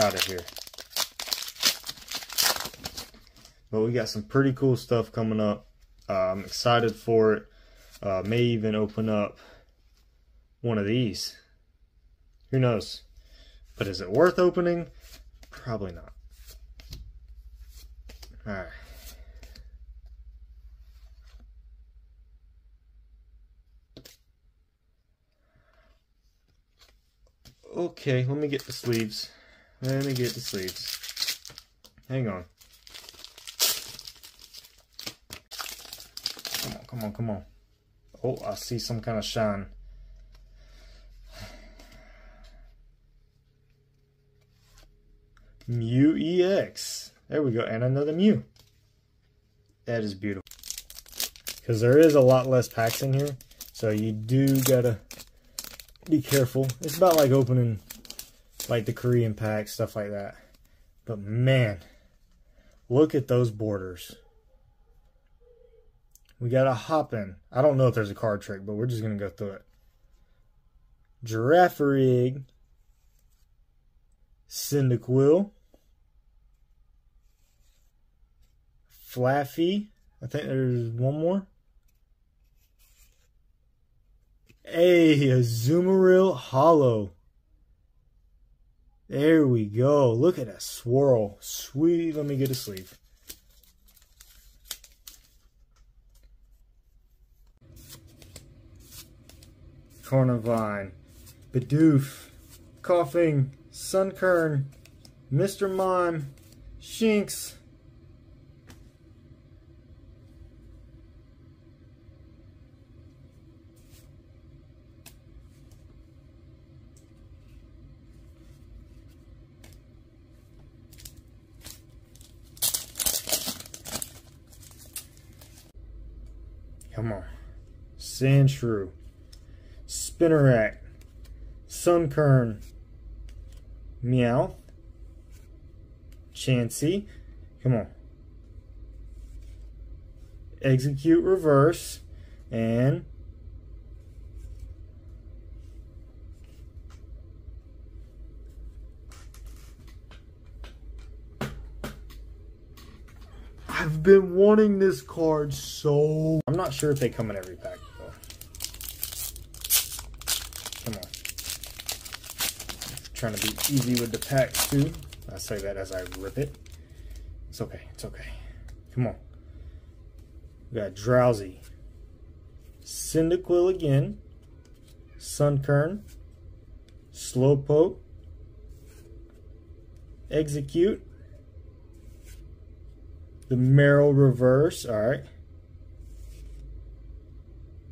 out of here. But we got some pretty cool stuff coming up. Uh, I'm excited for it. Uh, may even open up one of these. Who knows? But is it worth opening? Probably not. Alright. Okay, let me get the sleeves. Let me get the sleeves. Hang on. Come on, come on, come on. Oh, I see some kind of shine. Mew EX. There we go, and another Mew. That is beautiful. Because there is a lot less packs in here, so you do gotta be careful. It's about like opening like the Korean pack, stuff like that. But man, look at those borders. We got a Hoppip. I don't know if there's a card trick, but we're just going to go through it. Girafarig. Cyndaquil. Flaaffy. I think there's one more. Hey, Azumarill Holo. There we go. Look at that swirl. Sweet. Let me get a sleeve. Carnivine. Bidoof. Koffing. Sunkern. Mr. Mime. Shinx. Come on. Sandshrew. Spinarak. Sunkern. Meowth. Chansey. Come on. Exeggcute reverse. And I've been wanting this card so... I'm not sure if they come in every pack, though. Come on. trying to be easy with the packs, too. I say that as I rip it. It's okay. It's okay. Come on. We got Drowzee. Cyndaquil again. Sunkern. Slowpoke. Exeggcute the Marill reverse. All right.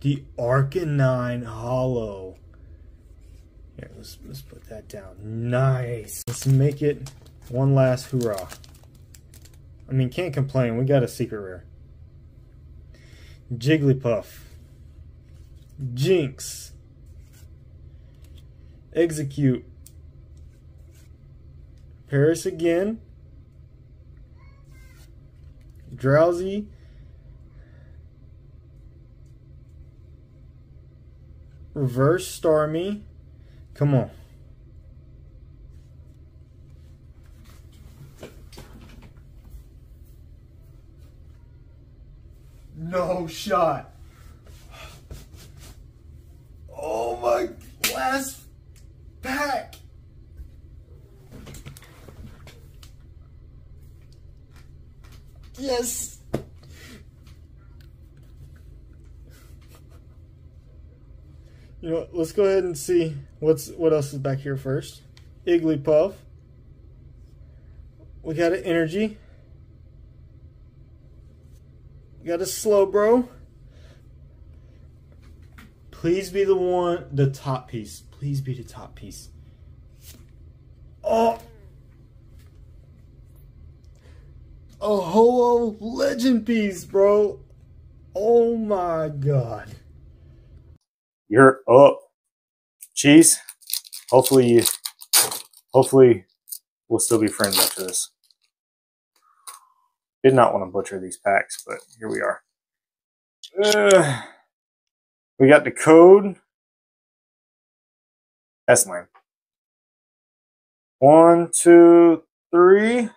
The Arcanine Holo. Here, let's, let's put that down. Nice. Let's make it one last hurrah. I mean, can't complain. We got a secret rare. Jigglypuff. Jynx. Exeggcute. Paras again. Drowzee. Reverse Stormy. Come on. No shot. Oh my last pack. Yes. You know, let's go ahead and see what's what else is back here first. Igglybuff. We got an energy. We got a Slowbro. Please be the one, the top piece. Please be the top piece. Oh, a Holo legend piece, bro. Oh my god. You're up. Cheese. Hopefully you hopefully we'll still be friends after this. Did not want to butcher these packs, but here we are. Uh, we got the code. That's lame. One, two, three.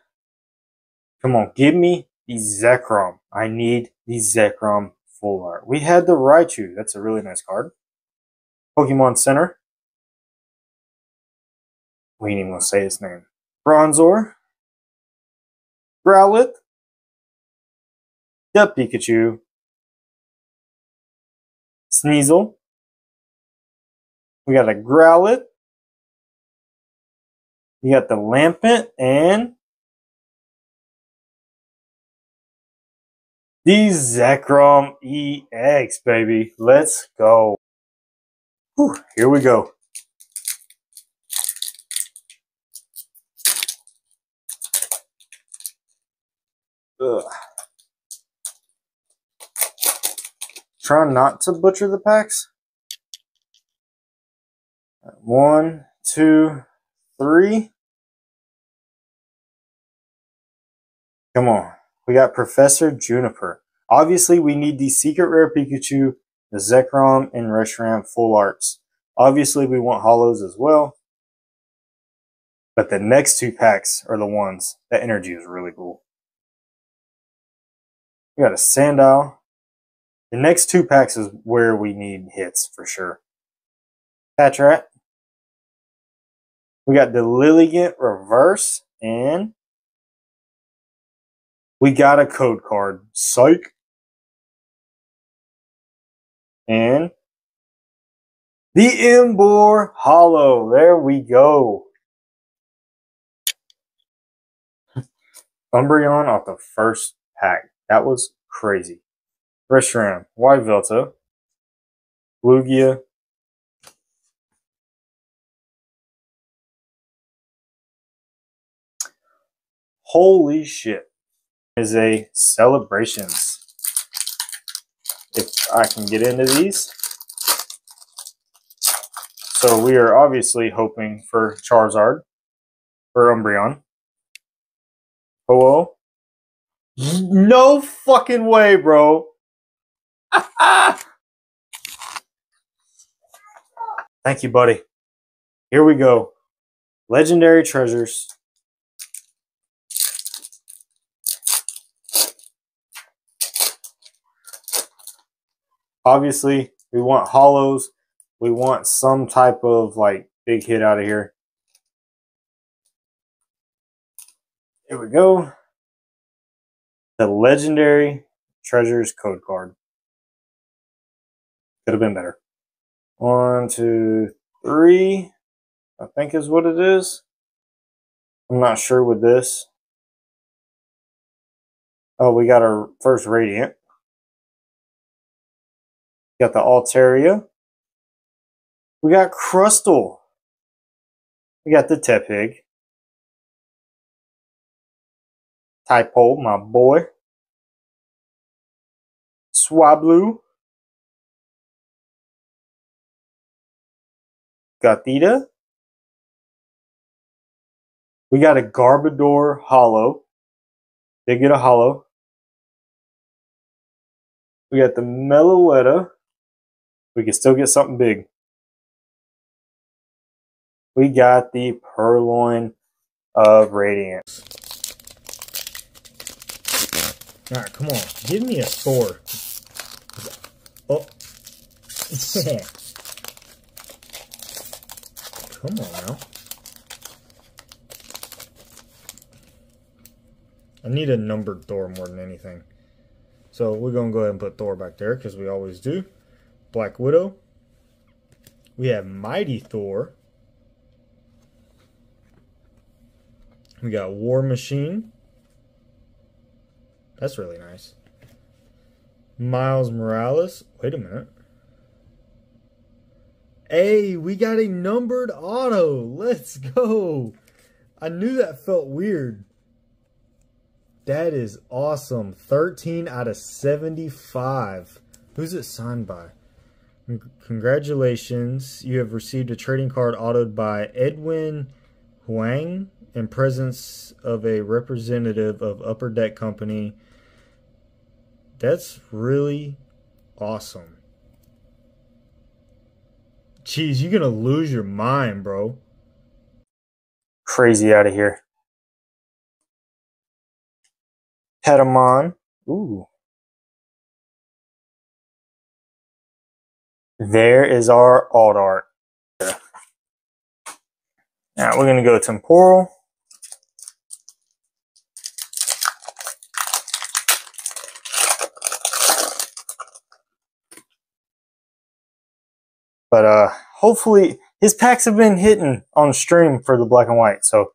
Come on, give me the Zekrom. I need the Zekrom full art. We had the Raichu. That's a really nice card. Pokemon Center. We ain't even gonna say his name. Bronzor. Growlithe. The Pikachu. Sneasel. We got a Growlithe. We got the Lampent and the Zekrom EX, baby. Let's go. Whew, here we go. Ugh. Try not to butcher the packs. One, two, three. Come on. We got Professor Juniper. Obviously, we need the Secret Rare Pikachu, the Zekrom, and Reshiram full arts. Obviously, we want Holos as well. But the next two packs are the ones. That energy is really cool. We got a Sandile. The next two packs is where we need hits for sure. Patrat. We got the Lilligant reverse and we got a code card. Psych. And the Emboar Holo. There we go. Umbreon off the first pack. That was crazy. Reshiram, Yveltal, Lugia, Holy shit. Is a celebrations. If I can get into these. So we are obviously hoping for Charizard, for Umbreon. Hello? No fucking way, bro. Thank you, buddy. Here we go. Legendary treasures. Obviously, we want holos. We want some type of like big hit out of here. Here we go. The legendary treasures code card. Could have been better. One, two, three. I think is what it is. I'm not sure with this. Oh, we got our first Radiant. Got the Altaria. We got Crustle. We got the Tepig. Typo, my boy. Swablu. Gothita. We got a Garbodor Holo. Did get a Holo. We got the Meloetta. We can still get something big. We got the Purrloin of Radiance. Alright, come on. Give me a score. Oh. come on now. I need a numbered Thor more than anything. So we're going to go ahead and put Thor back there because we always do. Black Widow. We have Mighty Thor. We got War Machine. That's really nice. Miles Morales. Wait a minute. Hey, we got a numbered auto. Let's go. I knew that felt weird. That is awesome. 13 out of 75. Who's it signed by? Congratulations. You have received a trading card autoed by Edwin Huang in presence of a representative of Upper Deck Company. That's really awesome. Jeez, you're gonna lose your mind, bro. Crazy out of here. Patamon. Ooh. There is our alt art. Now we're going to go temporal. But uh, hopefully his packs have been hitting on stream for the black and white. So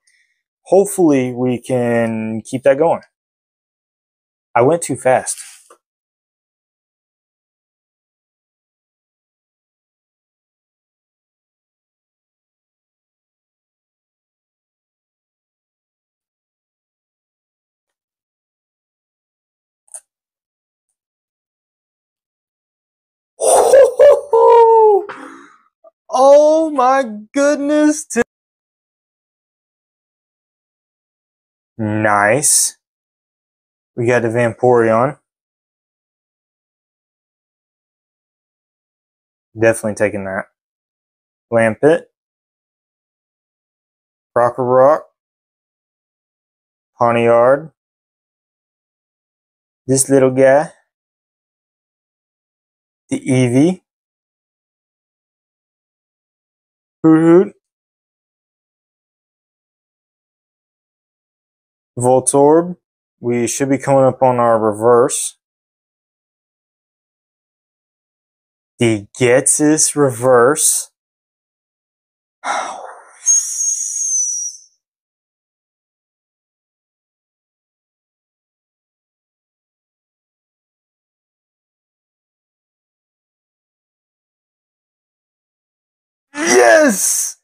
hopefully we can keep that going. I went too fast. Oh my goodness. Nice. We got the Vaporeon. Definitely taking that. Lampent. Rock. Pawniard. This little guy. The Eevee. Voltorb. We should be coming up on our reverse. The Ghetsis reverse. Yes!